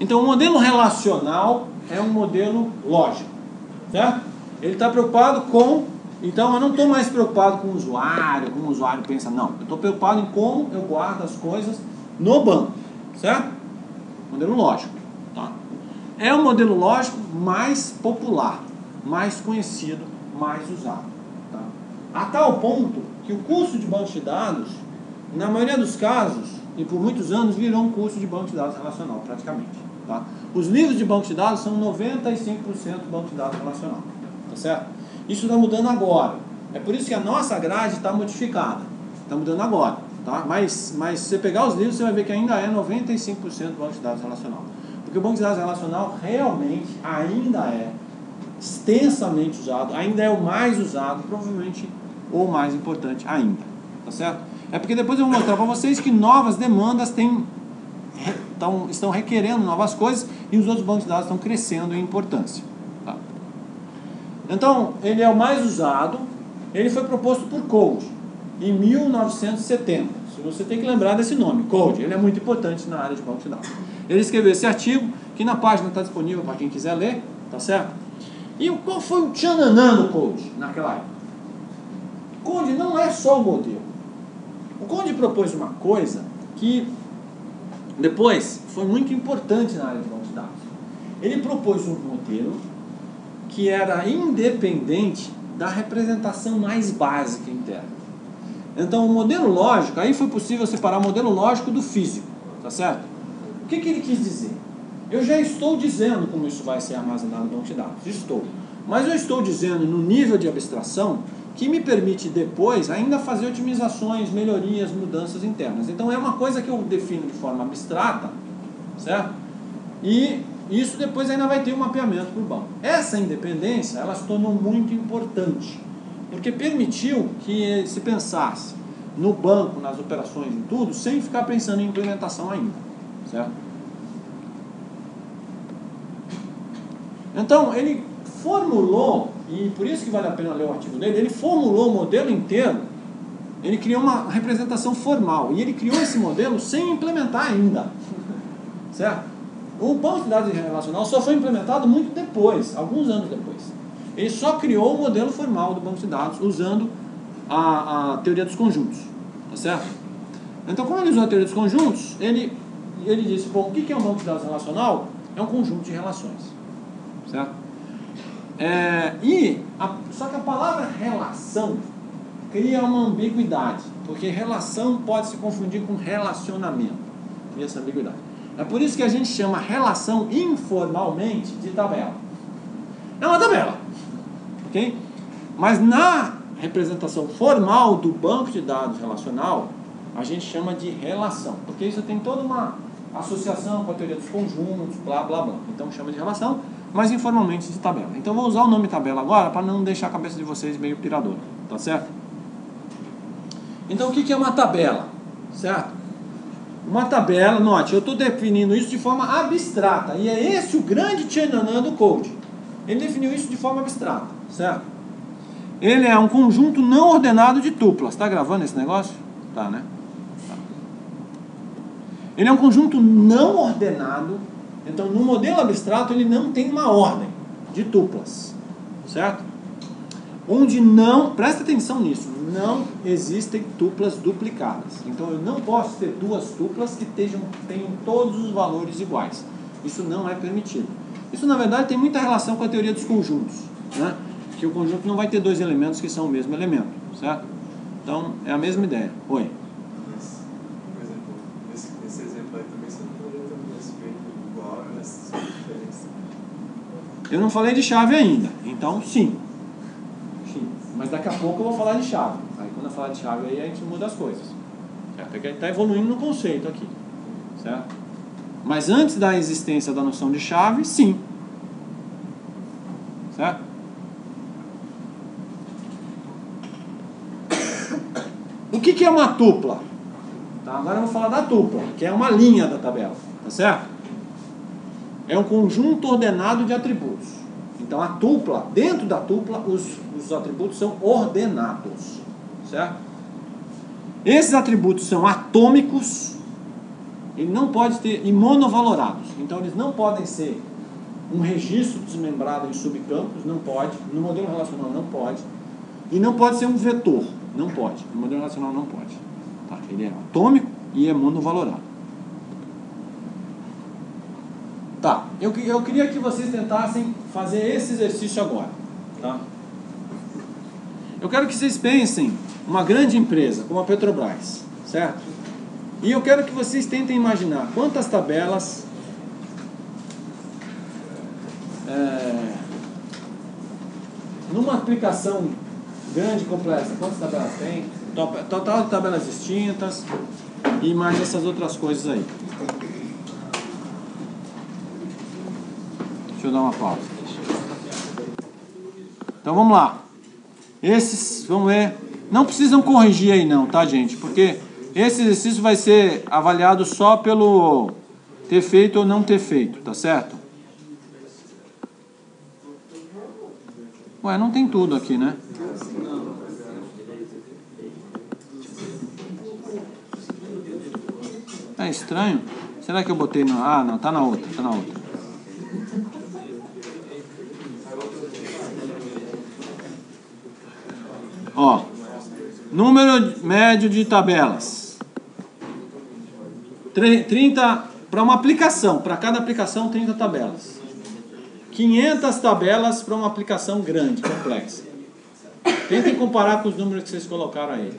Então, o modelo relacional é um modelo lógico, certo? Ele está preocupado com. Então, eu não estou mais preocupado com o usuário, como o usuário pensa, não. Eu estou preocupado em como eu guardo as coisas no banco, certo? Modelo lógico, tá? É o modelo lógico mais popular, mais conhecido, mais usado, tá? A tal ponto que o curso de banco de dados, na maioria dos casos, e por muitos anos, virou um curso de banco de dados relacional, praticamente. Tá? Os livros de banco de dados são 95% banco de dados relacional. Tá certo? Isso está mudando agora. É por isso que a nossa grade está modificada. Está mudando agora. Tá? Mas, mas se você pegar os livros, você vai ver que ainda é 95% banco de dados relacional. Porque o banco de dados relacional realmente ainda é extensamente usado, ainda é o mais usado, provavelmente o mais importante ainda. Tá certo? É porque depois eu vou mostrar para vocês que novas demandas têm estão, estão requerendo novas coisas e os outros bancos de dados estão crescendo em importância. Tá? Então, ele é o mais usado, ele foi proposto por Code em 1970. Você tem que lembrar desse nome, Code, ele é muito importante na área de banco de dados. Ele escreveu esse artigo, que na página está disponível para quem quiser ler, tá certo? E qual foi o tchananã do Code naquela época? Code não é só o modelo. O Code propôs uma coisa que depois, foi muito importante na área de banco de dados. Ele propôs um modelo que era independente da representação mais básica interna. Então, o modelo lógico, aí foi possível separar o modelo lógico do físico, tá certo? O que, que ele quis dizer? Eu já estou dizendo como isso vai ser armazenado no banco de dados, estou. Mas eu estou dizendo no nível de abstração que me permite depois ainda fazer otimizações, melhorias, mudanças internas. Então é uma coisa que eu defino de forma abstrata, certo? E isso depois ainda vai ter um mapeamento para o banco. Essa independência ela se tornou muito importante, porque permitiu que se pensasse no banco, nas operações e tudo, sem ficar pensando em implementação ainda, certo? Então ele formulou e por isso que vale a pena ler o artigo dele, ele formulou o modelo inteiro, ele criou uma representação formal, e ele criou esse modelo sem implementar ainda. Certo? O banco de dados relacional só foi implementado muito depois, alguns anos depois. Ele só criou o modelo formal do banco de dados usando a, a teoria dos conjuntos. Tá certo? Então, como ele usou a teoria dos conjuntos, ele, ele disse: bom, o que é um banco de dados relacional? É um conjunto de relações. Certo? É, e a, só que a palavra relação cria uma ambiguidade, porque relação pode se confundir com relacionamento. Cria essa ambiguidade. É por isso que a gente chama relação informalmente de tabela. É uma tabela, ok? Mas na representação formal do banco de dados relacional, a gente chama de relação, porque isso tem toda uma associação com a teoria dos conjuntos, blá blá blá. Então chama de relação mas informalmente de tabela. Então vou usar o nome tabela agora para não deixar a cabeça de vocês meio piradora, tá certo? Então o que é uma tabela, certo? Uma tabela, note, eu estou definindo isso de forma abstrata e é esse o grande tchananã do Code. Ele definiu isso de forma abstrata, certo? Ele é um conjunto não ordenado de tuplas. Está gravando esse negócio? Tá, né? Tá. Ele é um conjunto não ordenado então, no modelo abstrato, ele não tem uma ordem de tuplas, certo? Onde não, presta atenção nisso, não existem tuplas duplicadas. Então, eu não posso ter duas tuplas que tenham, todos os valores iguais. Isso não é permitido. Isso, na verdade, tem muita relação com a teoria dos conjuntos, né? que o conjunto não vai ter dois elementos que são o mesmo elemento, certo? Então, é a mesma ideia. Oi. Eu não falei de chave ainda, então sim. sim. Mas daqui a pouco eu vou falar de chave. Aí quando eu falar de chave aí a gente muda as coisas. Certo? Porque a gente está evoluindo no conceito aqui. Certo? Mas antes da existência da noção de chave, sim. Certo? O que, que é uma tupla? Tá, agora eu vou falar da tupla, que é uma linha da tabela. Tá certo? É um conjunto ordenado de atributos. Então a tupla, dentro da tupla, os, os atributos são ordenados. Certo? Esses atributos são atômicos ele não pode ter e monovalorados. Então eles não podem ser um registro desmembrado em subcampos, não pode. No modelo relacional não pode. E não pode ser um vetor, não pode. No modelo relacional não pode. Tá? Ele é atômico e é monovalorado. Tá, eu, eu queria que vocês tentassem fazer esse exercício agora. Tá? Eu quero que vocês pensem uma grande empresa como a Petrobras, certo? E eu quero que vocês tentem imaginar quantas tabelas é, numa aplicação grande, complexa, quantas tabelas tem? Total de tabelas distintas e mais essas outras coisas aí. Deixa eu dar uma pausa. Então vamos lá. Esses, vamos ver. Não precisam corrigir aí não, tá gente? Porque esse exercício vai ser avaliado só pelo ter feito ou não ter feito, tá certo? Ué, não tem tudo aqui, né? É estranho. Será que eu botei no. Ah, não, tá na outra, tá na outra. Ó, número médio de tabelas. 30 para uma aplicação, para cada aplicação 30 tabelas. 500 tabelas para uma aplicação grande, complexa. Tentem comparar com os números que vocês colocaram aí.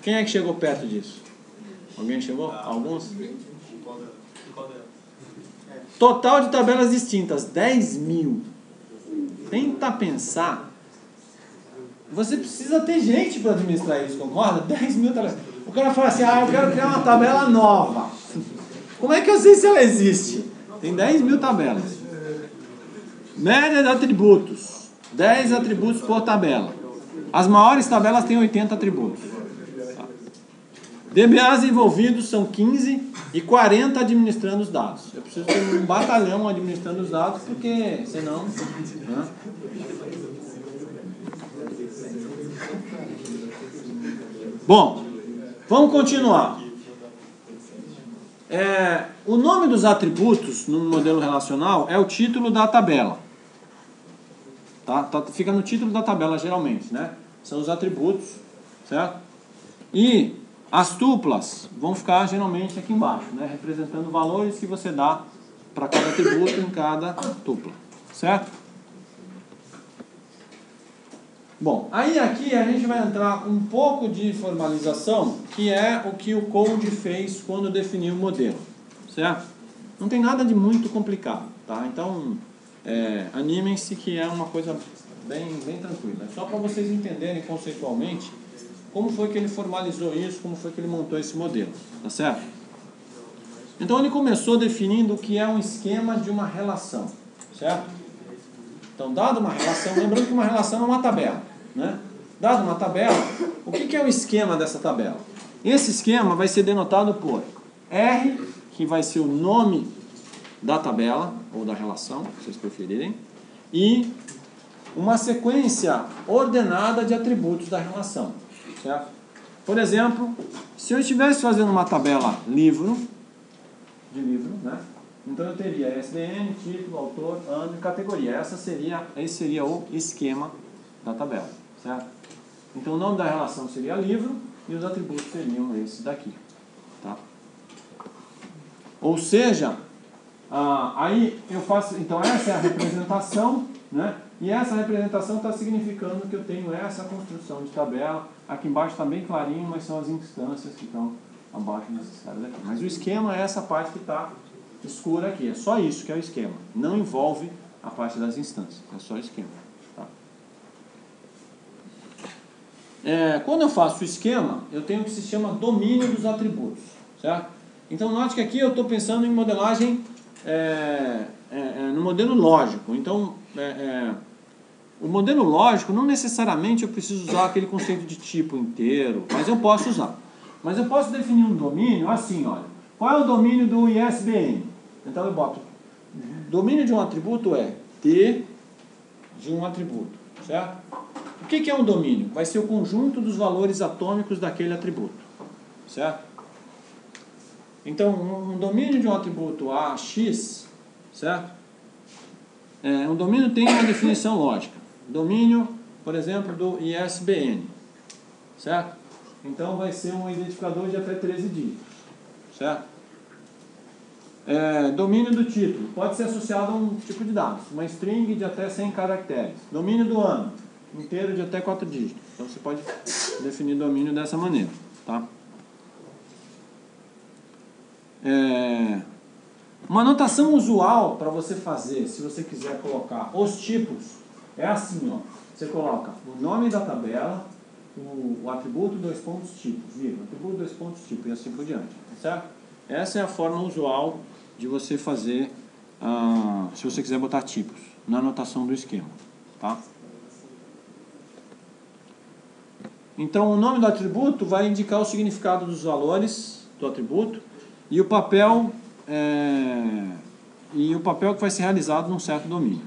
Quem é que chegou perto disso? Alguém chegou? Alguns? Total de tabelas distintas, 10 mil. Tenta pensar. Você precisa ter gente para administrar isso, concorda? 10 mil tabelas. O cara fala assim, ah, eu quero criar uma tabela nova. Como é que eu sei se ela existe? Tem 10 mil tabelas. Média de atributos. 10 atributos por tabela. As maiores tabelas têm 80 atributos. DBAs envolvidos são 15 e 40 administrando os dados. Eu preciso ter um batalhão administrando os dados, porque senão. Né? Bom, vamos continuar. É, o nome dos atributos no modelo relacional é o título da tabela. Tá? tá? Fica no título da tabela geralmente, né? São os atributos, certo? E as tuplas vão ficar geralmente aqui embaixo, né? Representando valores que você dá para cada atributo em cada tupla, certo? Bom, aí aqui a gente vai entrar um pouco de formalização, que é o que o Code fez quando definiu o modelo, certo? Não tem nada de muito complicado, tá? Então, é, animem-se que é uma coisa bem, bem tranquila. É só para vocês entenderem conceitualmente como foi que ele formalizou isso, como foi que ele montou esse modelo, tá certo? Então ele começou definindo o que é um esquema de uma relação, certo? Então, dado uma relação, lembrando que uma relação é uma tabela, né? Dado uma tabela, o que é o esquema dessa tabela? Esse esquema vai ser denotado por R, que vai ser o nome da tabela, ou da relação, se vocês preferirem, e uma sequência ordenada de atributos da relação. Certo? Por exemplo, se eu estivesse fazendo uma tabela livro, de livro, né? Então eu teria SDN, título, autor, ano e categoria. Essa seria, esse seria o esquema da tabela, Então o nome da relação seria livro e os atributos seriam esses daqui, tá? Ou seja, ah, aí eu faço, então essa é a representação, né? E essa representação está significando que eu tenho essa construção de tabela. Aqui embaixo está bem clarinho, mas são as instâncias que estão abaixo desses caras aqui. Mas o esquema é essa parte que está escura aqui. É só isso que é o esquema. Não envolve a parte das instâncias. É só o esquema. Tá? É, quando eu faço o esquema, eu tenho o que se chama domínio dos atributos. Certo? Então note que aqui eu estou pensando em modelagem é, é, é, no modelo lógico. Então, é, é, o modelo lógico não necessariamente eu preciso usar aquele conceito de tipo inteiro, mas eu posso usar. Mas eu posso definir um domínio assim, olha. Qual é o domínio do ISBN? Então eu boto, domínio de um atributo é T de um atributo, certo? O que é um domínio? Vai ser o conjunto dos valores atômicos daquele atributo, certo? Então, um domínio de um atributo AX, certo? É, um domínio tem uma definição lógica. Domínio, por exemplo, do ISBN, certo? Então, vai ser um identificador de até 13 dígitos, certo? É, domínio do título pode ser associado a um tipo de dados, uma string de até 100 caracteres. Domínio do ano, inteiro de até 4 dígitos. Então você pode definir domínio dessa maneira. Tá? É, uma anotação usual para você fazer, se você quiser colocar os tipos, é assim, ó. Você coloca o nome da tabela, o, o atributo dois pontos tipos, vírgula, atributo dois pontos tipo e assim por diante, tá certo? Essa é a forma usual de você fazer, ah, se você quiser botar tipos, na anotação do esquema, tá? Então, o nome do atributo vai indicar o significado dos valores do atributo e o papel é, e o papel que vai ser realizado num certo domínio.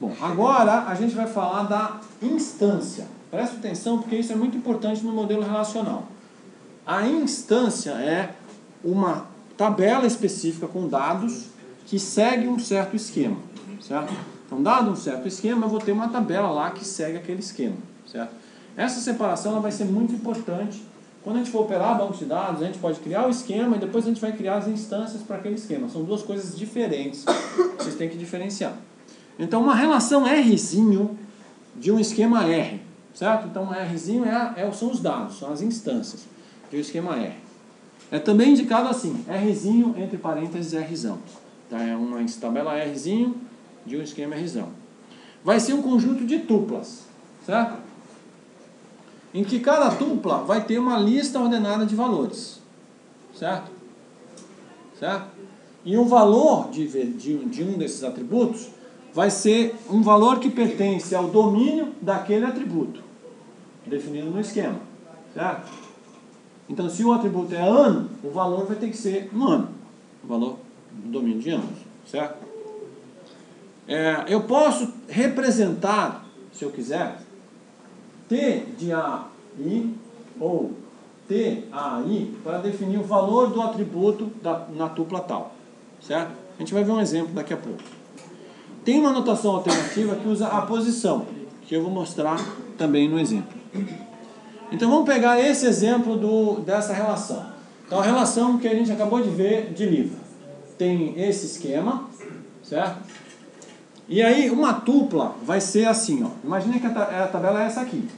Bom, agora a gente vai falar da instância. Presta atenção porque isso é muito importante no modelo relacional. A instância é uma tabela específica com dados que segue um certo esquema, certo? Então, dado um certo esquema, eu vou ter uma tabela lá que segue aquele esquema, certo? Essa separação ela vai ser muito importante. Quando a gente for operar banco de dados, a gente pode criar o esquema e depois a gente vai criar as instâncias para aquele esquema. São duas coisas diferentes vocês têm que diferenciar. Então, uma relação Rzinho de um esquema R, certo? Então, Rzinho é, é, são os dados, são as instâncias de um esquema R. É também indicado assim, Rzinho entre parênteses Rzão. Tá? É uma tabela Rzinho de um esquema Rzão. Vai ser um conjunto de tuplas, certo? Em que cada tupla vai ter uma lista ordenada de valores, certo? Certo? E o valor de, de, de um desses atributos vai ser um valor que pertence ao domínio daquele atributo, definido no esquema, certo? Então, se o atributo é ano, o valor vai ter que ser um ano, o valor do domínio de anos, certo? É, eu posso representar, se eu quiser, T de AI ou T AI para definir o valor do atributo da, na tupla tal. Certo? A gente vai ver um exemplo daqui a pouco. Tem uma notação alternativa que usa a posição, que eu vou mostrar também no exemplo. Então vamos pegar esse exemplo do, dessa relação. Então a relação que a gente acabou de ver de livro. Tem esse esquema, certo? E aí, uma tupla vai ser assim, ó. Imagina que a, tabela é essa aqui,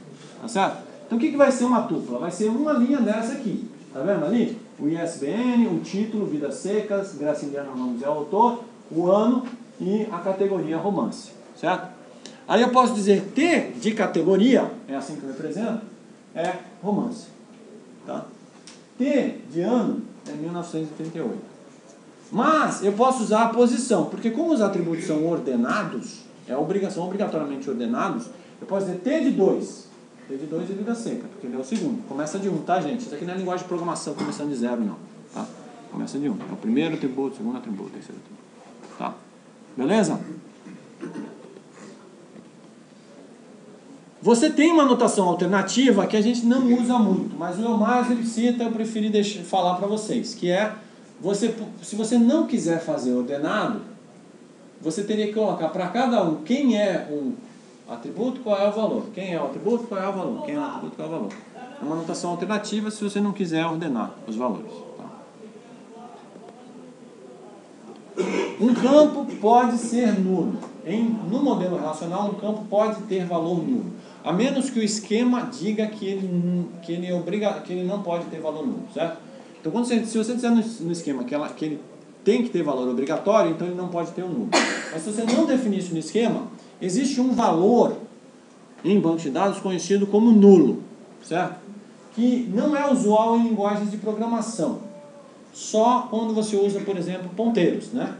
tá certo? Então, o que, que vai ser uma tupla? Vai ser uma linha dessa aqui, tá vendo ali? O ISBN, o título, Vidas Secas, Graciliano Ramos é o autor, o ano e a categoria romance, certo? Aí eu posso dizer T de categoria, é assim que eu represento, é romance, tá? T de ano é 1938. Mas eu posso usar a posição, porque como os atributos são ordenados, é obrigação obrigatoriamente ordenados, eu posso dizer T de 2. T de 2 é vida seca, porque ele é o segundo. Começa de 1, um, tá, gente? Isso aqui não é linguagem de programação começando de zero, não. Tá? Começa de 1. Um. É o primeiro atributo, segundo atributo, terceiro atributo. Tá? Beleza? Você tem uma notação alternativa que a gente não usa muito, mas o Elmar ele cita, eu preferi deixar, falar para vocês, que é você, se você não quiser fazer ordenado, você teria que colocar para cada um quem é um atributo, qual é o valor. Quem é o atributo, qual é o valor. Quem é o atributo, qual é o valor. É uma anotação alternativa se você não quiser ordenar os valores. Tá? Um campo pode ser nulo. Em, no modelo relacional, um campo pode ter valor nulo. A menos que o esquema diga que ele, que ele, obriga, que ele não pode ter valor nulo, certo? Então, quando você, se você disser no, no esquema que, ela, que ele tem que ter valor obrigatório, então ele não pode ter um número. Mas se você não definir isso no esquema, existe um valor em banco de dados conhecido como nulo, certo? Que não é usual em linguagens de programação. Só quando você usa, por exemplo, ponteiros, né?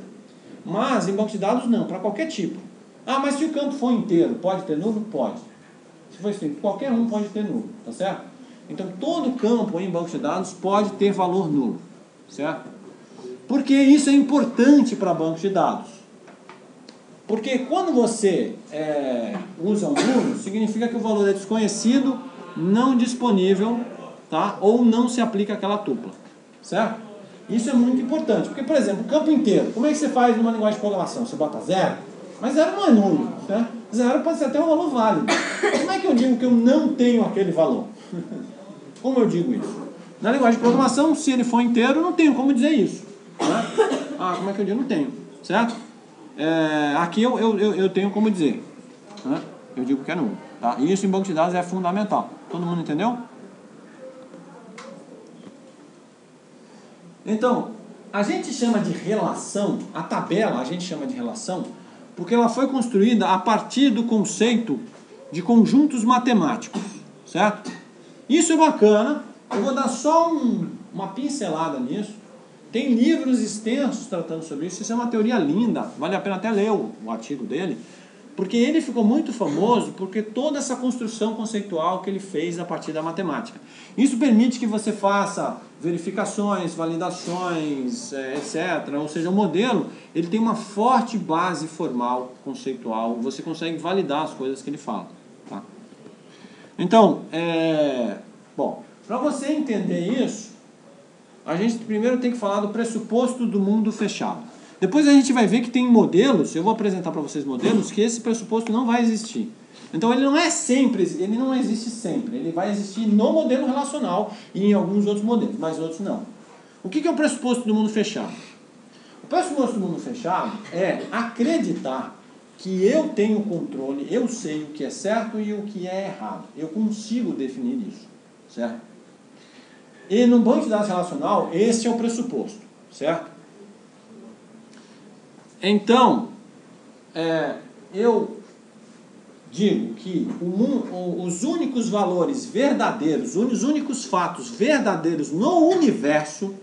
Mas em banco de dados não, para qualquer tipo. Ah, mas se o campo for inteiro, pode ter nulo? Pode. Se for assim, qualquer um pode ter nulo, tá certo? Então, todo campo em banco de dados pode ter valor nulo, certo? Porque isso é importante para banco de dados. Porque quando você é, usa um nulo, significa que o valor é desconhecido, não disponível tá? ou não se aplica aquela tupla. Certo? Isso é muito importante, porque, por exemplo, o campo inteiro, como é que você faz numa linguagem de programação? Você bota zero, mas zero não é nulo. Certo? Zero pode ser até um valor válido. Como é que eu digo que eu não tenho aquele valor? Como eu digo isso? Na linguagem de programação, se ele for inteiro, eu não tenho como dizer isso. Né? Ah, como é que eu digo? Não tenho. Certo? É, aqui eu, eu, eu, tenho como dizer. Né? Eu digo que é nulo. Tá? E isso em banco de dados é fundamental. Todo mundo entendeu? Então, a gente chama de relação, a tabela a gente chama de relação, porque ela foi construída a partir do conceito de conjuntos matemáticos, certo? Isso é bacana, eu vou dar só um, uma pincelada nisso. Tem livros extensos tratando sobre isso, isso é uma teoria linda, vale a pena até ler o, o artigo dele, porque ele ficou muito famoso porque toda essa construção conceitual que ele fez a partir da matemática. Isso permite que você faça verificações, validações, é, etc. Ou seja, o modelo ele tem uma forte base formal, conceitual. Você consegue validar as coisas que ele fala. Tá? Então, é, bom, para você entender isso, a gente primeiro tem que falar do pressuposto do mundo fechado. Depois a gente vai ver que tem modelos, eu vou apresentar para vocês modelos, que esse pressuposto não vai existir. Então ele não é sempre, ele não existe sempre, ele vai existir no modelo relacional e em alguns outros modelos, mas outros não. O que é o pressuposto do mundo fechado? O pressuposto do mundo fechado é acreditar que eu tenho controle, eu sei o que é certo e o que é errado. Eu consigo definir isso, certo? E no banco de dados relacional, esse é o pressuposto, certo? Então, é, eu digo que o, os únicos valores verdadeiros, os únicos fatos verdadeiros no universo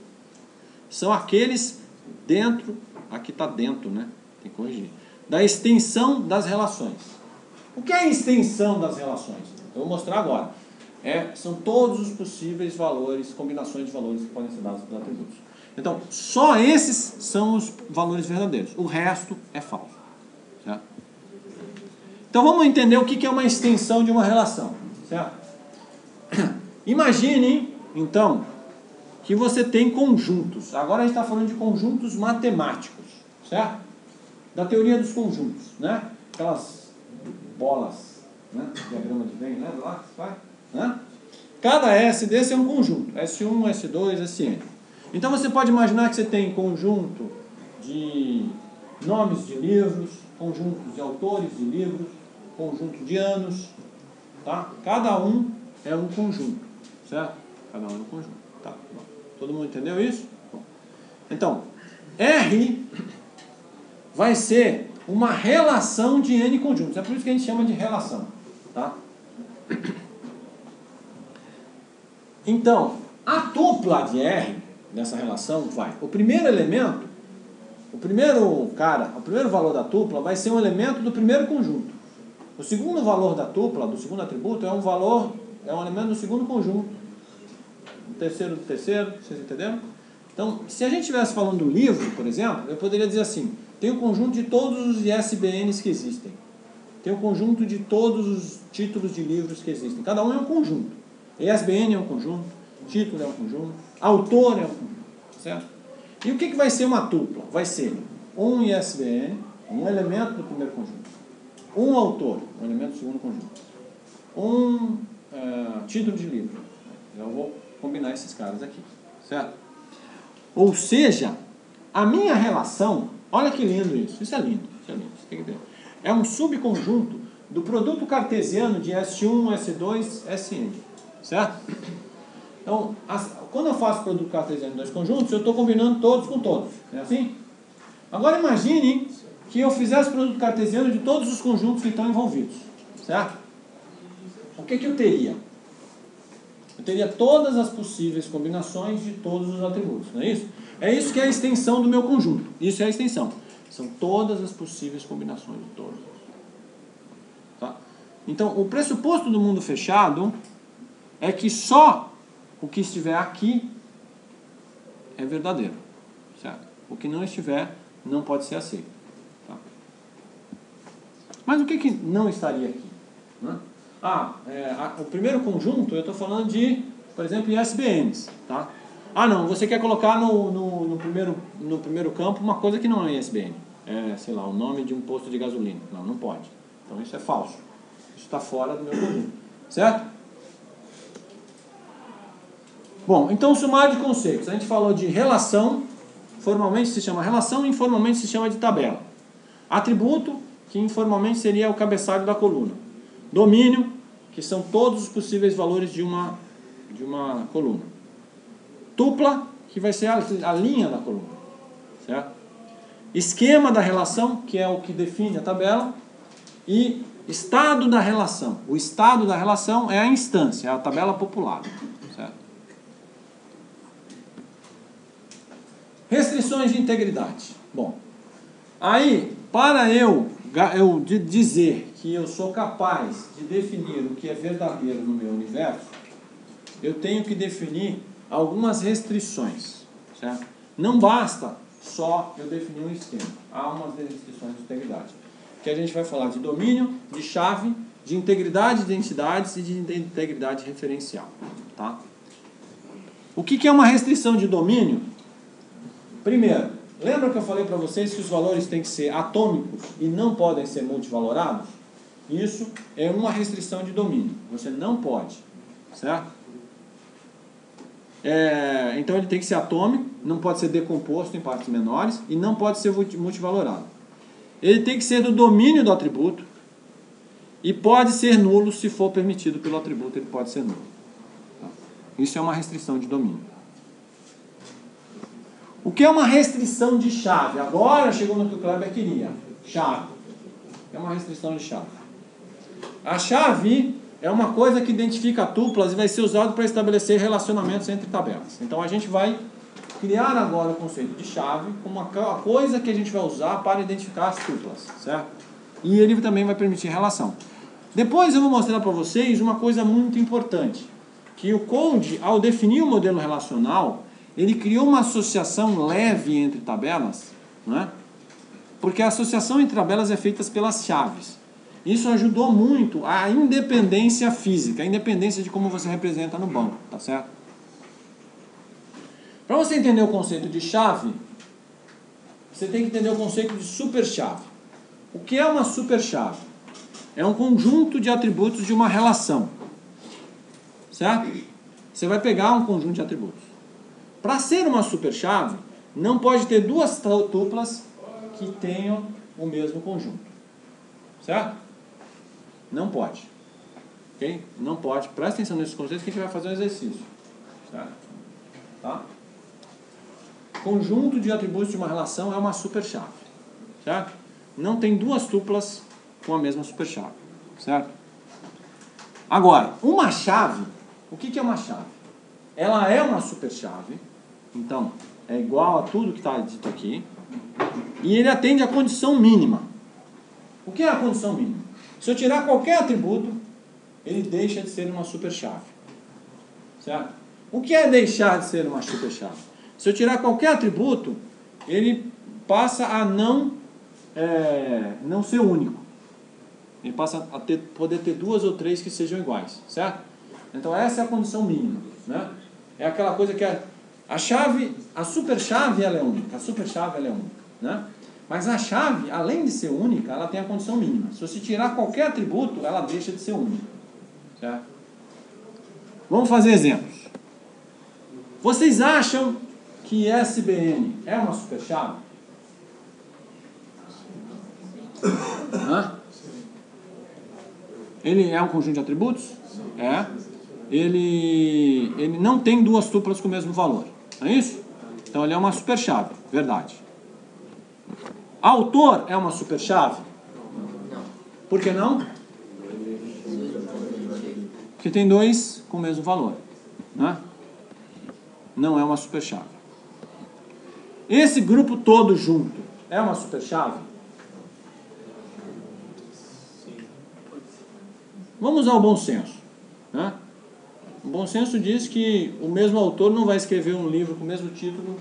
são aqueles dentro, aqui está dentro, né? Tem que corrigir, da extensão das relações. O que é a extensão das relações? Eu vou mostrar agora. É, são todos os possíveis valores, combinações de valores que podem ser dados para atributos. Então, só esses são os valores verdadeiros. O resto é falso. Certo? Então, vamos entender o que é uma extensão de uma relação. Certo? Imagine, então, que você tem conjuntos. Agora a gente está falando de conjuntos matemáticos. Certo? Da teoria dos conjuntos. Né? Aquelas bolas, né? diagrama de Venn, lembra lá? Vai? Né? Cada S desse é um conjunto. S1, S2, Sn. Então você pode imaginar que você tem conjunto de nomes de livros, conjuntos de autores de livros, conjunto de anos, tá? Cada um é um conjunto, certo? Cada um é um conjunto, tá? Todo mundo entendeu isso? Bom. Então, R vai ser uma relação de N conjuntos. É por isso que a gente chama de relação, tá? Então, a tupla de R nessa relação vai. O primeiro elemento, o primeiro cara, o primeiro valor da tupla vai ser um elemento do primeiro conjunto. O segundo valor da tupla, do segundo atributo, é um valor, é um elemento do segundo conjunto. O terceiro do terceiro, vocês entenderam? Então, se a gente estivesse falando do livro, por exemplo, eu poderia dizer assim: tem o um conjunto de todos os ISBNs que existem. Tem o um conjunto de todos os títulos de livros que existem. Cada um é um conjunto. ISBN é um conjunto, título é um conjunto, autor é um conjunto, certo? E o que, que vai ser uma tupla? Vai ser um ISBN, um elemento do primeiro conjunto, um autor, um elemento do segundo conjunto, um uh, título de livro. Eu vou combinar esses caras aqui, certo? Ou seja, a minha relação, olha que lindo isso, isso é lindo, isso é lindo, isso. É um subconjunto do produto cartesiano de S1, S2, Sn, certo? Então, as, quando eu faço produto cartesiano em dois conjuntos, eu estou combinando todos com todos. É assim? Agora imagine que eu fizesse produto cartesiano de todos os conjuntos que estão envolvidos. Certo? O que, que eu teria? Eu teria todas as possíveis combinações de todos os atributos, não é isso? É isso que é a extensão do meu conjunto. Isso é a extensão. São todas as possíveis combinações de todos. Tá? Então, o pressuposto do mundo fechado é que só o que estiver aqui é verdadeiro. Certo? O que não estiver não pode ser aceito. Tá? Mas o que, que não estaria aqui? Né? Ah, é, a, o primeiro conjunto eu estou falando de por exemplo, ISBNs. Tá? Ah, não, você quer colocar no, no, no, primeiro, no primeiro campo uma coisa que não é ISBN. É, sei lá, o nome de um posto de gasolina. Não, não pode. Então isso é falso. Isso está fora do meu conjunto. Certo? Bom, então sumário de conceitos. A gente falou de relação, formalmente se chama relação, informalmente se chama de tabela. Atributo, que informalmente seria o cabeçalho da coluna. Domínio, que são todos os possíveis valores de uma, de uma coluna. Tupla, que vai ser a, a linha da coluna. Certo? Esquema da relação, que é o que define a tabela. E estado da relação. O estado da relação é a instância, é a tabela populada. Certo? Restrições de integridade. Bom, aí, para eu eu dizer que eu sou capaz de definir o que é verdadeiro no meu universo, eu tenho que definir algumas restrições. Certo? Não basta só eu definir um esquema. Há umas restrições de integridade. Que a gente vai falar de domínio, de chave, de integridade de entidades e de integridade referencial. Tá? O que é uma restrição de domínio? Primeiro, Lembra que eu falei para vocês que os valores têm que ser atômicos e não podem ser multivalorados? Isso é uma restrição de domínio. Você não pode, certo? É, então ele tem que ser atômico, não pode ser decomposto em partes menores e não pode ser multivalorado. Ele tem que ser do domínio do atributo e pode ser nulo se for permitido pelo atributo, ele pode ser nulo. Tá? Isso é uma restrição de domínio. O que é uma restrição de chave? Agora chegou no que o Kleber queria. Chave. É uma restrição de chave. A chave é uma coisa que identifica tuplas e vai ser usado para estabelecer relacionamentos entre tabelas. Então a gente vai criar agora o conceito de chave como uma coisa que a gente vai usar para identificar as tuplas, certo? E ele também vai permitir relação. Depois eu vou mostrar para vocês uma coisa muito importante, que o Code, ao definir o modelo relacional, ele criou uma associação leve entre tabelas, né? porque a associação entre tabelas é feita pelas chaves. Isso ajudou muito a independência física, a independência de como você representa no banco, tá certo? Para você entender o conceito de chave, você tem que entender o conceito de superchave. O que é uma superchave? É um conjunto de atributos de uma relação. Certo? Você vai pegar um conjunto de atributos. Para ser uma superchave, não pode ter duas tuplas que tenham o mesmo conjunto. Certo? Não pode. Ok? Não pode. Presta atenção nesses conceitos que a gente vai fazer um exercício. Certo? Tá? Conjunto de atributos de uma relação é uma superchave. Certo? Não tem duas tuplas com a mesma superchave. Certo? Agora, uma chave, o que é uma chave? Ela é uma superchave então, é igual a tudo que está dito aqui. E ele atende à condição mínima. O que é a condição mínima? Se eu tirar qualquer atributo, ele deixa de ser uma superchave. Certo? O que é deixar de ser uma superchave? Se eu tirar qualquer atributo, ele passa a não, é, não ser único. Ele passa a ter, poder ter duas ou três que sejam iguais. Certo? Então essa é a condição mínima. Né? É aquela coisa que é a chave, a superchave ela é única, a superchave ela é única, né? Mas a chave, além de ser única, ela tem a condição mínima. Se você tirar qualquer atributo, ela deixa de ser única. Certo? Vamos fazer exemplos. Vocês acham que SBN é uma superchave? Hã? Ele é um conjunto de atributos? É. Ele, ele não tem duas tuplas com o mesmo valor. Não é isso? Então ele é uma superchave, verdade. Autor é uma superchave? Por que não? Porque tem dois com o mesmo valor. Né? Não é uma superchave. Esse grupo todo junto é uma superchave? Vamos ao bom senso. Né? O bom senso diz que o mesmo autor não vai escrever um livro com o mesmo título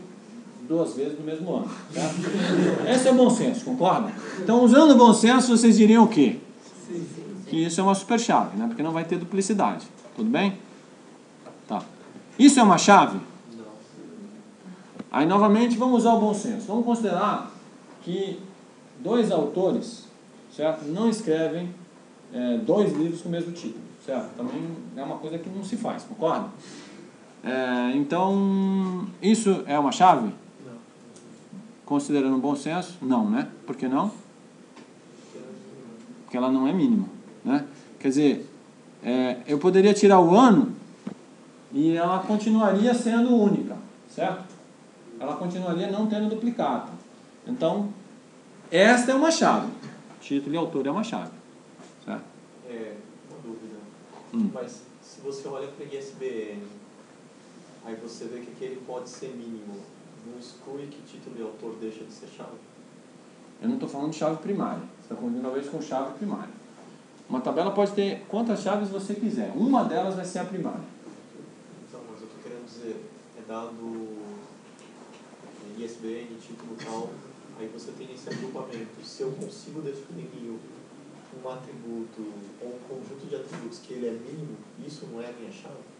duas vezes no mesmo ano. Tá? Esse é o bom senso, concorda? Então, usando o bom senso, vocês diriam o quê? Que isso é uma super chave, né? Porque não vai ter duplicidade. Tudo bem? Tá. Isso é uma chave? Não. Aí novamente vamos usar o bom senso. Vamos considerar que dois autores, certo, não escrevem é, dois livros com o mesmo título, certo? Também é uma coisa que não se faz, concorda? É, então isso é uma chave? Considerando o bom senso, não, né? Por que não? Porque ela não é mínima, né? Quer dizer, é, eu poderia tirar o ano e ela continuaria sendo única, certo? Ela continuaria não tendo duplicata. Então, esta é uma chave. Título e autor é uma chave, certo? É, uma dúvida. Hum. Mas se você olha para ISBN, aí você vê que aquele pode ser mínimo, não exclui que título e autor deixa de ser chave. Eu não estou falando de chave primária. Você está confundindo talvez com chave primária. Uma tabela pode ter quantas chaves você quiser. Uma delas vai ser a primária. Então, mas eu estou querendo dizer, é dado ISBN, título tal, aí você tem esse agrupamento. Se eu consigo definir um atributo ou um conjunto de atributos que ele é mínimo, isso não é a minha chave?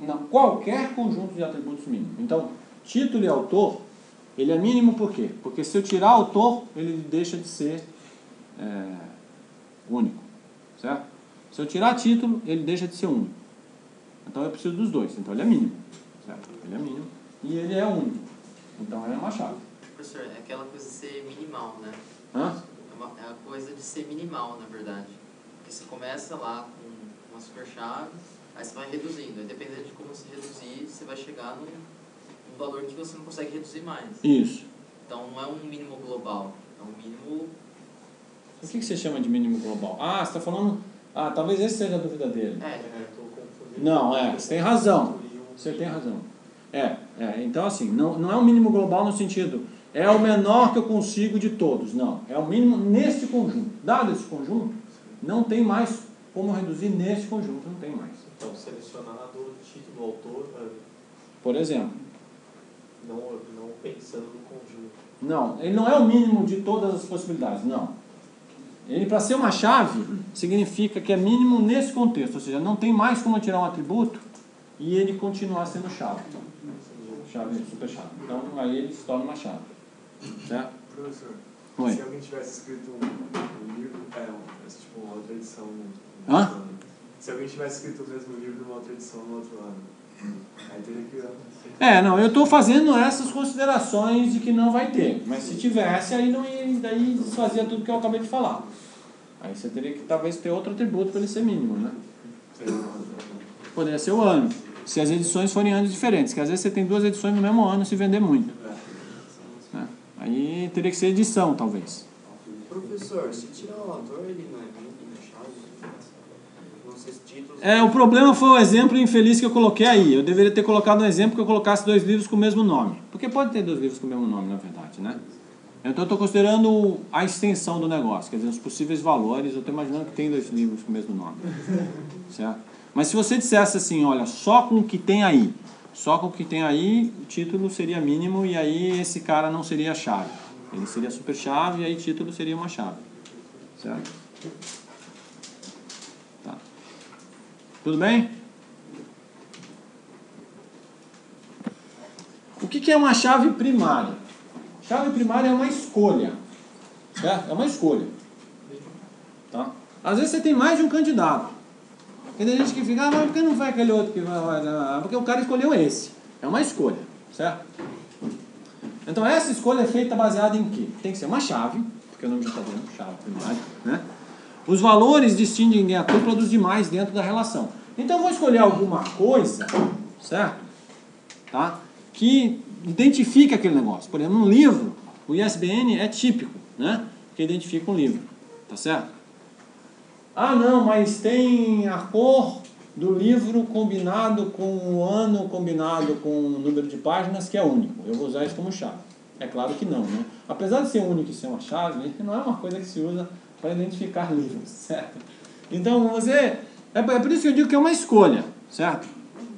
Não, qualquer conjunto de atributos mínimo. Então, título e autor, ele é mínimo por quê? Porque se eu tirar autor, ele deixa de ser é, único. Certo? Se eu tirar título, ele deixa de ser único. Então eu preciso dos dois. Então ele é mínimo. Certo? Ele é mínimo. E ele é único. Então é uma chave. Professor, é aquela coisa de ser minimal, né? Hã? É, uma, é a coisa de ser minimal, na verdade. Porque você começa lá com uma super chave, aí você vai reduzindo. Aí, dependendo de como você reduzir, você vai chegar num, num valor que você não consegue reduzir mais. Isso. Então não é um mínimo global, é um mínimo. O que, que você chama de mínimo global? Ah, você está falando. Ah, talvez essa seja a dúvida dele. É, É, estou confundindo. Não, é, você tem razão. Você tem razão. É, é, então assim, não, não é um mínimo global no sentido, é o menor que eu consigo de todos, não. É o mínimo neste conjunto. Dado esse conjunto, não tem mais como reduzir nesse conjunto, não tem mais. Então, selecionado título, autor, é, Por exemplo, não, não pensando no conjunto. não, ele não é o mínimo de todas as possibilidades, não. Ele, para ser uma chave, significa que é mínimo nesse contexto, ou seja, não tem mais como tirar um atributo e ele continuar sendo chave. Chave, super chave. Então, aí ele se torna uma chave. Certo? Professor, Oi. se alguém tivesse escrito um, um livro, é, um, esse, tipo, uma outra edição no Hã? Se alguém tivesse escrito o mesmo livro numa outra edição no outro ano, aí teria que. É, não, eu estou fazendo essas considerações de que não vai ter. Mas se tivesse, aí não ia, daí desfazia tudo que eu acabei de falar. Aí você teria que talvez ter outro atributo para ele ser mínimo, né? Poderia ser o ano. Se as edições forem anos diferentes, que às vezes você tem duas edições no mesmo ano se vender muito. né? Aí teria que ser edição, talvez. Professor, se tirar o autor, ele não é mínimo, chave? Não sei se títulos... É, o problema foi o exemplo infeliz que eu coloquei aí. Eu deveria ter colocado um exemplo que eu colocasse dois livros com o mesmo nome. Porque pode ter dois livros com o mesmo nome, na verdade, né? Então eu estou considerando a extensão do negócio, quer dizer, os possíveis valores. Eu estou imaginando que tem dois livros com o mesmo nome. Certo? Mas se você dissesse assim, olha, só com o que tem aí, só com o que tem aí, o título seria mínimo e aí esse cara não seria chave. Ele seria super chave e aí título seria uma chave. Certo? Tá. Tudo bem? O que é uma chave primária? Chave primária é uma escolha. Certo? É uma escolha. Tá? Às vezes você tem mais de um candidato. Tem gente que fica, ah, mas por que não vai aquele outro que vai? Porque o cara escolheu esse. É uma escolha, certo? Então essa escolha é feita baseada em quê? Tem que ser uma chave, porque o nome já está dentro, chave primária, né? Os valores distinguem a tupla dos demais dentro da relação. Então eu vou escolher alguma coisa, certo? Tá? Que identifique aquele negócio. Por exemplo, um livro, o ISBN é típico, né? Que identifica um livro, tá certo? Ah, não, mas tem a cor do livro combinado com o ano, combinado com o número de páginas, que é único. Eu vou usar isso como chave. É claro que não, né? Apesar de ser único e ser uma chave, não é uma coisa que se usa para identificar livros, certo? Então, você... É é por isso que eu digo que é uma escolha, certo?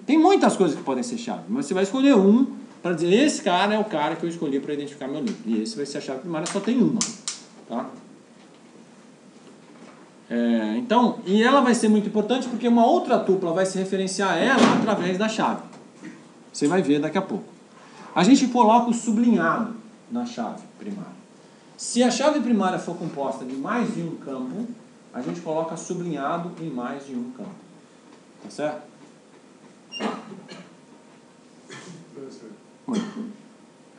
Tem muitas coisas que podem ser chave, mas você vai escolher um para dizer, esse cara é o cara que eu escolhi para identificar meu livro. E esse vai ser a chave primária, só tem uma, tá? É, então, e ela vai ser muito importante porque uma outra tupla vai se referenciar a ela através da chave. Você vai ver daqui a pouco. A gente coloca o sublinhado na chave primária. Se a chave primária for composta de mais de um campo, a gente coloca sublinhado em mais de um campo. Tá certo? Professor,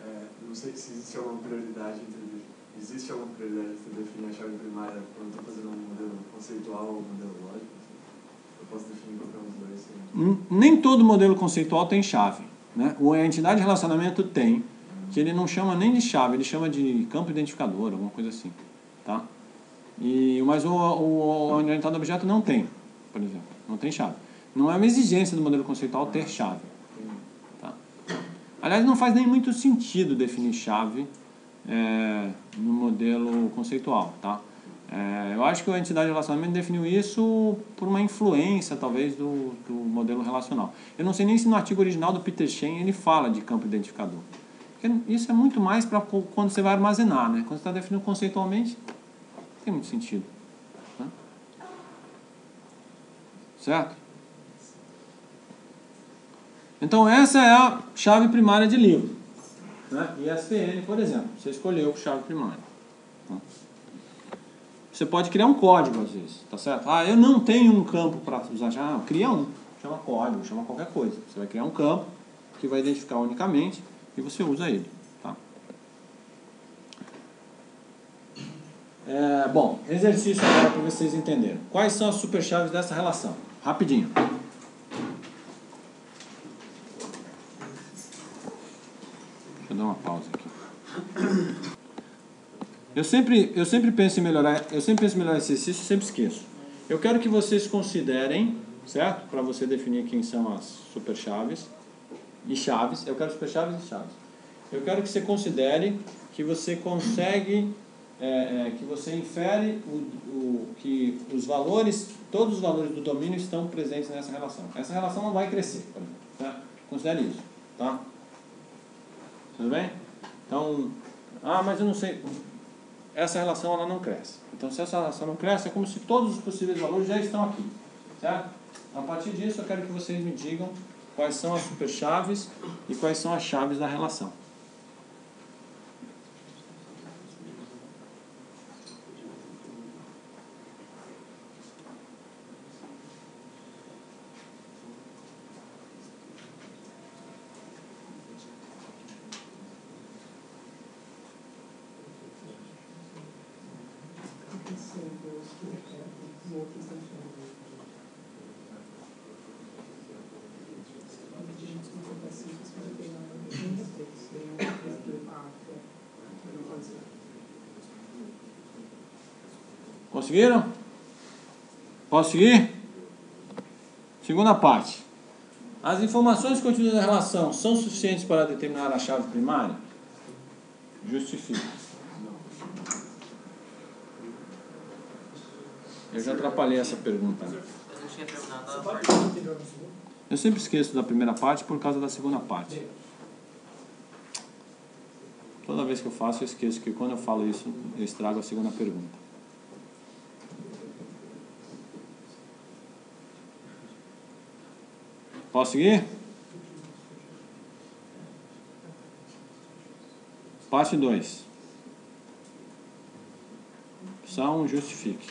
é, não sei se existe alguma prioridade entre. Existe alguma prioridade entre definir a chave primária quando estou fazendo um modelo conceitual ou um modelo lógico? assim? Eu posso definir qualquer um dos dois sem. N- Nem todo modelo conceitual tem chave. Né? A entidade de relacionamento tem, que ele não chama nem de chave, ele chama de campo identificador, alguma coisa assim. Tá? E, mas o, o, o orientado a objeto não tem, por exemplo. Não tem chave. Não é uma exigência do modelo conceitual ter chave. Tá? Aliás, não faz nem muito sentido definir chave é, no modelo conceitual. Tá? É, eu acho que a entidade de relacionamento definiu isso por uma influência, talvez, do, do modelo relacional. Eu não sei nem se no artigo original do Peter Shen ele fala de campo identificador. Porque isso é muito mais para quando você vai armazenar. Né? Quando você está definindo conceitualmente, não tem muito sentido. né? Certo? Então, essa é a chave primária de livro. Né? ISBN, por exemplo. Você escolheu chave primária. Tá? Você pode criar um código às vezes, tá certo? Ah, eu não tenho um campo para usar. Ah, cria um. Chama código, chama qualquer coisa. Você vai criar um campo que vai identificar unicamente e você usa ele. Tá? É, bom, exercício agora para vocês entenderem. Quais são as superchaves dessa relação? Rapidinho. Deixa eu dar uma pausa aqui. Eu sempre, eu sempre penso em melhorar, eu sempre penso em melhorar esse exercício, sempre esqueço. Eu quero que vocês considerem, certo? Para você definir quem são as superchaves e chaves. Eu quero superchaves e chaves. Eu quero que você considere que você consegue, é, é, que você infere o, o, que os valores, todos os valores do domínio estão presentes nessa relação. Essa relação não vai crescer, por exemplo. Tá? Considere isso, tá? Tudo bem? Então, ah, mas eu não sei. Essa relação ela não cresce. Então, se essa relação não cresce, é como se todos os possíveis valores já estão aqui. Certo? A partir disso, eu quero que vocês me digam quais são as superchaves e quais são as chaves da relação. Conseguiram? Posso seguir? Segunda parte. As informações contidas na relação são suficientes para determinar a chave primária? Justifique. Eu já atrapalhei essa pergunta. Segundo? Eu sempre esqueço da primeira parte por causa da segunda parte. Toda vez que eu faço, eu esqueço que quando eu falo isso, eu estrago a segunda pergunta. Posso seguir? Parte 2. São justifique.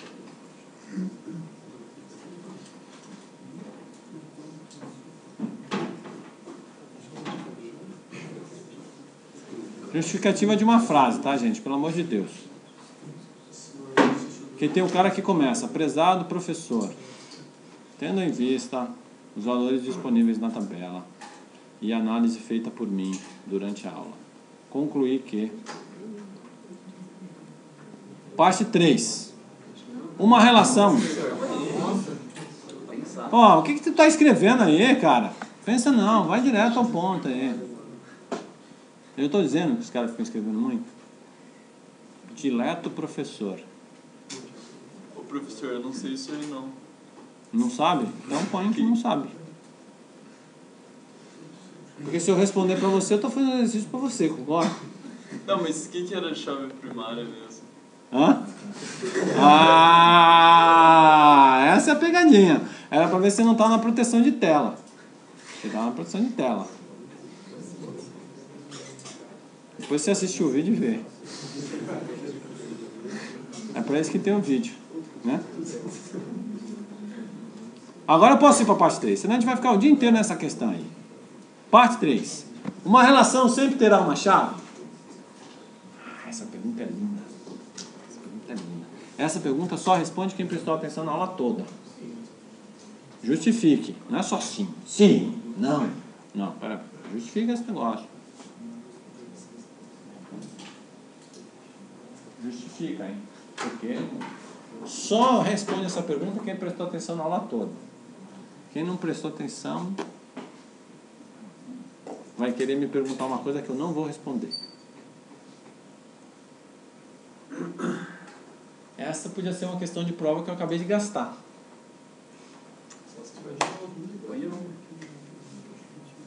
Justificativa de uma frase, tá, gente? Pelo amor de Deus. Que tem o cara que começa, prezado professor, tendo em vista os valores disponíveis na tabela e a análise feita por mim durante a aula, concluí que. Parte 3. Uma relação. Ó, o que, que tu tá escrevendo aí, cara? Pensa não, vai direto ao ponto aí. Eu estou dizendo que os caras ficam escrevendo muito. Dileto professor. Ô professor, eu não sei isso aí não. Não sabe? Então põe que não sabe. Porque se eu responder pra você, eu tô fazendo exercício pra você, concorda? Não, mas o que, que era chave primária mesmo? Hã? Ah, essa é a pegadinha. Era pra ver se você não tá na proteção de tela. Você tá na proteção de tela. Depois você assiste o vídeo e vê. É pra isso que tem o vídeo, né? Agora eu posso ir pra parte 3, senão a gente vai ficar o dia inteiro nessa questão aí. Parte 3. Uma relação sempre terá uma chave? Ah, essa pergunta é linda. Essa pergunta é linda. Essa pergunta só responde quem prestou atenção na aula toda. Justifique. Não é só sim. Sim. Não. Não, pera. Justifique esse negócio. Justifica, hein? Porque só responde essa pergunta quem prestou atenção na aula toda. Quem não prestou atenção vai querer me perguntar uma coisa que eu não vou responder. Essa podia ser uma questão de prova que eu acabei de gastar. Só se tiver de Põe um.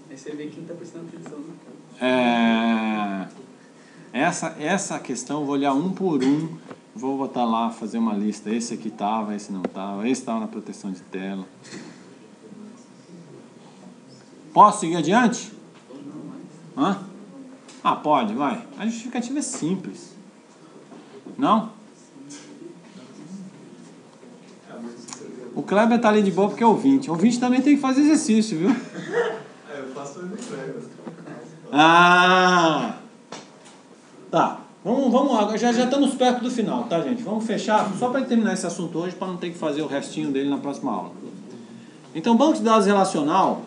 Aí você vê quem tá prestando atenção, né? É, essa, essa questão eu vou olhar um por um. Vou botar lá, fazer uma lista. Esse aqui estava, esse não estava, esse estava na proteção de tela. Posso seguir adiante? Hã? Ah, pode, vai. A justificativa é simples. Não? O Kleber tá ali de boa porque é ouvinte. O ouvinte também tem que fazer exercício, viu? É, eu faço entrega. Ah! Tá. Vamos, vamos agora. Já, já estamos perto do final, tá, gente? Vamos fechar só para terminar esse assunto hoje, para não ter que fazer o restinho dele na próxima aula. Então, banco de dados relacional.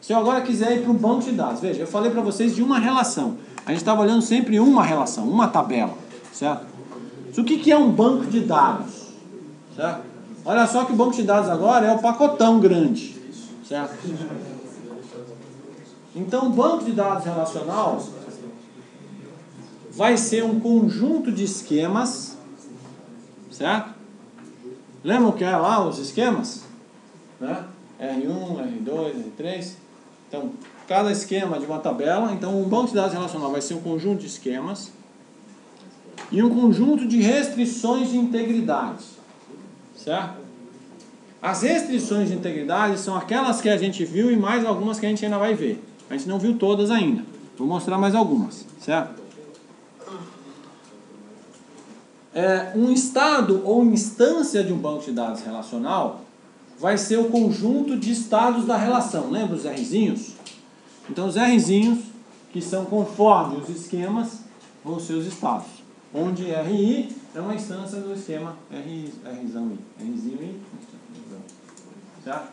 Se eu agora quiser ir para um banco de dados, veja, eu falei para vocês de uma relação. A gente estava olhando sempre uma relação, uma tabela, certo? O que, que é um banco de dados? Certo? Olha só que o banco de dados agora é o pacotão grande, certo? Então, o banco de dados relacional vai ser um conjunto de esquemas, certo? Lembram que é lá os esquemas? Né? R1, R2, R3. Então, cada esquema de uma tabela. Então, um banco de dados relacional vai ser um conjunto de esquemas e um conjunto de restrições de integridade, certo? As restrições de integridade são aquelas que a gente viu e mais algumas que a gente ainda vai ver. A gente não viu todas ainda. Vou mostrar mais algumas, certo? É, um estado ou instância de um banco de dados relacional vai ser o conjunto de estados da relação. Lembra os Rzinhos? Então, os Rzinhos, que são conforme os esquemas, vão ser os estados. Onde RI é uma instância do esquema RI, Rzão I. Rzinho I, certo?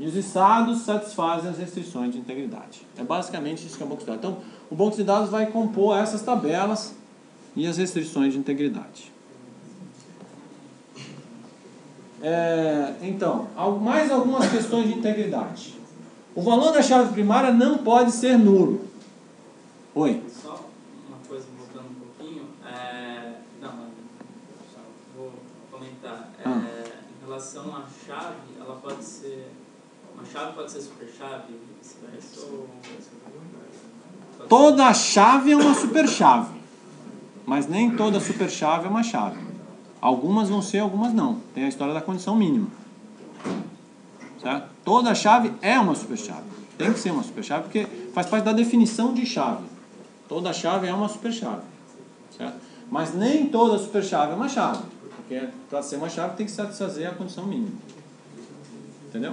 E os estados satisfazem as restrições de integridade. É basicamente isso que é o banco de dados. Então, o banco de dados vai compor essas tabelas e as restrições de integridade. É, então, mais algumas questões de integridade. O valor da chave primária não pode ser nulo. Oi. Só uma coisa voltando um pouquinho. É, não, só vou comentar. É, Ah. Em relação à chave, ela pode ser. Uma chave pode ser super chave, vice-versa, ou. pode Toda chave é uma superchave. Mas nem toda superchave é uma chave. Algumas vão ser, algumas não. Tem a história da condição mínima. Certo? Toda chave é uma superchave. Tem que ser uma superchave porque faz parte da definição de chave. Toda chave é uma superchave. Certo? Mas nem toda superchave é uma chave. Porque para ser uma chave tem que satisfazer a condição mínima. Entendeu?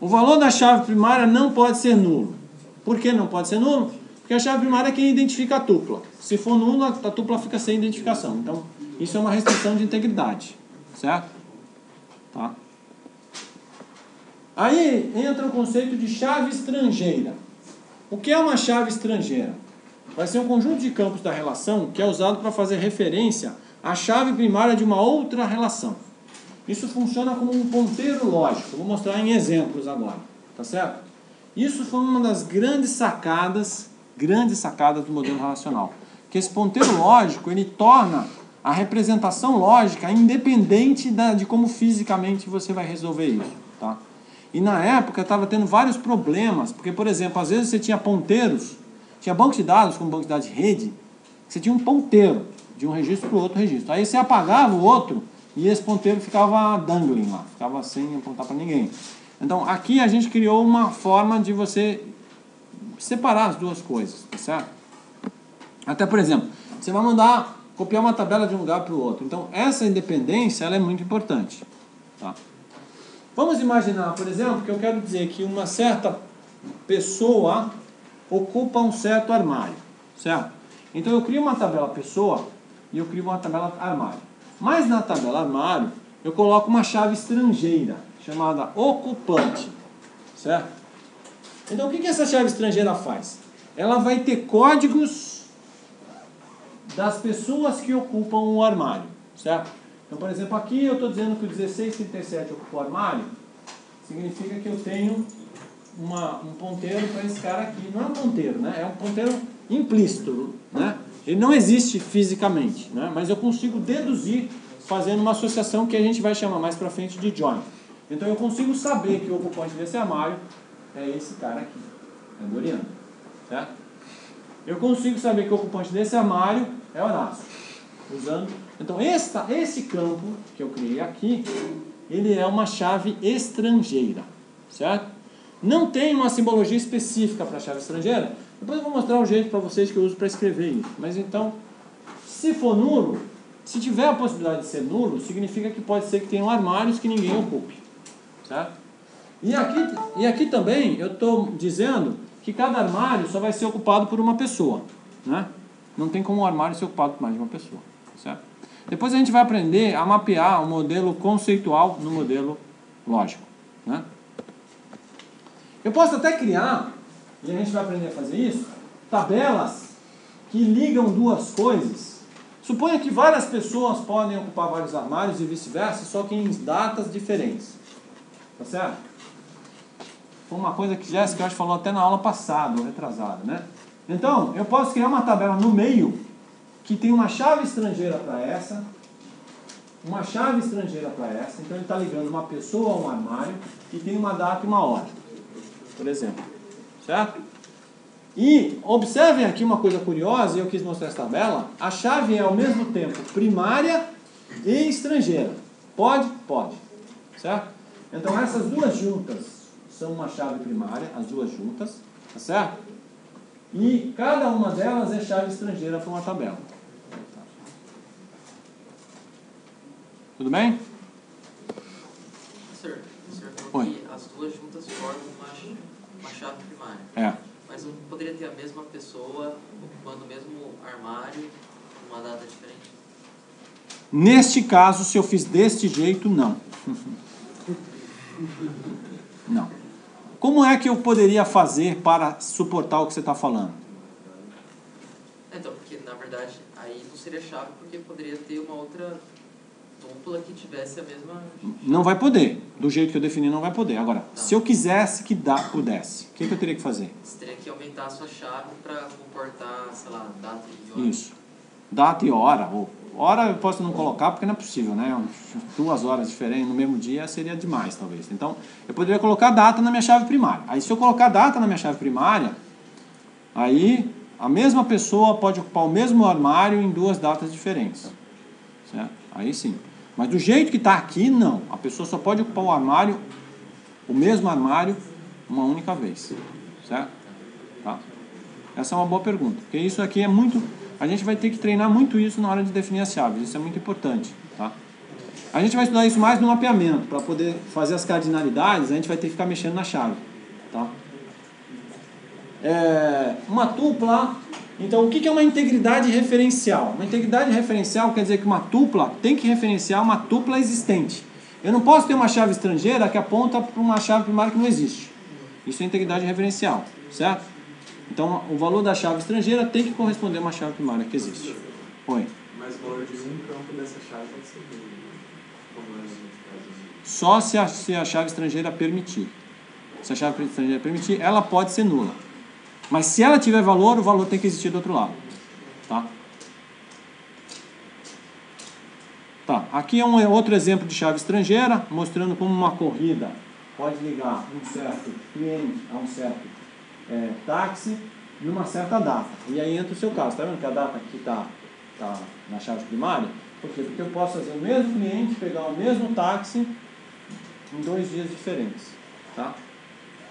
O valor da chave primária não pode ser nulo. Por que não pode ser nulo? Porque a chave primária é quem identifica a tupla. Se for nulo, a a tupla fica sem identificação. Então, isso é uma restrição de integridade. Certo? Tá? Aí entra o conceito de chave estrangeira. O que é uma chave estrangeira? Vai ser um conjunto de campos da relação que é usado para fazer referência à chave primária de uma outra relação. Isso funciona como um ponteiro lógico. Vou mostrar em exemplos agora, tá certo? Isso foi uma das grandes sacadas, grandes sacadas do modelo relacional. Que esse ponteiro lógico, ele torna a representação lógica independente da, de como fisicamente você vai resolver isso, tá? E na época estava tendo vários problemas, porque, por exemplo, às vezes você tinha ponteiros, Tinha banco de dados, como banco de dados de rede, você tinha um ponteiro de um registro para o outro registro. Aí você apagava o outro e esse ponteiro ficava dangling lá, ficava sem apontar para ninguém. Então aqui a gente criou uma forma de você separar as duas coisas, tá certo? Até por exemplo, você vai mandar copiar uma tabela de um lugar para o outro. Então essa independência ela é muito importante. Tá? Vamos imaginar, por exemplo, que eu quero dizer que uma certa pessoa ocupa um certo armário, certo? Então eu crio uma tabela pessoa e eu crio uma tabela armário. Mas na tabela armário eu coloco uma chave estrangeira chamada ocupante, certo? Então o que, essa chave estrangeira faz? Ela vai ter códigos das pessoas que ocupam o armário, certo? Então, por exemplo, aqui eu estou dizendo que o 1637 ocupa o armário, significa que eu tenho uma, um ponteiro para esse cara aqui. Não é um ponteiro, né? É um ponteiro implícito, né? Ele não existe fisicamente, né? Mas eu consigo deduzir fazendo uma associação que a gente vai chamar mais para frente de join. Então eu consigo saber que o ocupante desse armário é esse cara aqui, é Doriano, certo? Eu consigo saber que o ocupante desse armário é Horácio, usando. Então esta, esse campo que eu criei aqui, ele é uma chave estrangeira, certo? Não tem uma simbologia específica para a chave estrangeira. Depois eu vou mostrar o jeito para vocês que eu uso para escrever isso. Mas então, se for nulo, se tiver a possibilidade de ser nulo, significa que pode ser que tenham armários que ninguém ocupe. Certo? E aqui, e aqui também eu estou dizendo que cada armário só vai ser ocupado por uma pessoa. Né? Não tem como um armário ser ocupado por mais de uma pessoa. Certo? Depois a gente vai aprender a mapear o modelo conceitual no modelo lógico. Né? Eu posso até criar, e a gente vai aprender a fazer isso, tabelas que ligam duas coisas. Suponha que várias pessoas podem ocupar vários armários e vice-versa, só que em datas diferentes. Tá certo? Foi uma coisa que Jéssica acho falou até na aula passada, retrasada, né? Então, eu posso criar uma tabela no meio que tem uma chave estrangeira para essa, uma chave estrangeira para essa, então ele está ligando uma pessoa a um armário e tem uma data e uma hora por exemplo. Certo? E observem aqui uma coisa curiosa, e eu quis mostrar essa tabela. A chave é ao mesmo tempo primária e estrangeira. Pode? Pode. Certo? Então essas duas juntas são uma chave primária, as duas juntas, tá certo? E cada uma delas é chave estrangeira para uma tabela. Tudo bem? Professor, o senhor falou que as duas juntas formam uma, uma chave primária. É. Mas não poderia ter a mesma pessoa ocupando o mesmo armário numa data diferente? Neste caso, se eu fiz deste jeito, não. Não. Como é que eu poderia fazer para suportar o que você está falando? Então, porque na verdade aí não seria chave porque poderia ter uma outra dupla que tivesse a mesma. Não vai poder. Do jeito que eu defini, não vai poder. Agora, se eu quisesse que dá, pudesse, o que, que eu teria que fazer? Você teria que aumentar a sua chave para comportar, sei lá, data e hora. Isso. Data e hora. Ou, hora eu posso não colocar porque não é possível, né? Duas horas diferentes no mesmo dia seria demais, talvez. Então, eu poderia colocar data na minha chave primária. Aí, se eu colocar data na minha chave primária, aí a mesma pessoa pode ocupar o mesmo armário em duas datas diferentes. Certo? Aí sim. Mas do jeito que está aqui, não. A pessoa só pode ocupar o armário, o mesmo armário, uma única vez. Certo? Tá? Essa é uma boa pergunta. Porque isso aqui é muito. A gente vai ter que treinar muito isso na hora de definir as chaves. Isso é muito importante. Tá? A gente vai estudar isso mais no mapeamento. Para poder fazer as cardinalidades, a gente vai ter que ficar mexendo na chave. Tá? É, uma tupla. Então, o que é uma integridade referencial? Uma integridade referencial quer dizer que uma tupla tem que referenciar uma tupla existente. Eu não posso ter uma chave estrangeira que aponta para uma chave primária que não existe. Isso é integridade referencial, certo? Então, o valor da chave estrangeira tem que corresponder a uma chave primária que existe. Oi. Mas o valor de um campo dessa chave pode ser é. Só se a, se a chave estrangeira permitir. Se a chave estrangeira permitir, ela pode ser nula. Mas se ela tiver valor, o valor tem que existir do outro lado. Tá? Tá, aqui é um outro exemplo de chave estrangeira, mostrando como uma corrida pode ligar um certo cliente a um certo é, táxi numa certa data. E aí entra o seu caso. Está vendo que a data aqui está tá na chave primária? Por quê? Porque eu posso fazer o mesmo cliente, pegar o mesmo táxi em dois dias diferentes. Tá?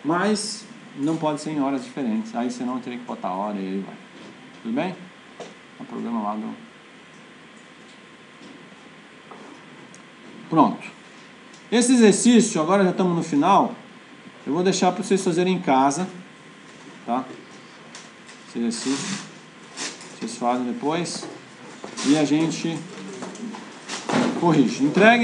Mas não pode ser em horas diferentes. Aí senão eu teria que botar a hora e aí vai. Tudo bem? É problema lá do. Pronto. Esse exercício, agora já estamos no final, eu vou deixar para vocês fazerem em casa. Tá? Esse exercício. Vocês fazem depois. E a gente corrige. Entreguem.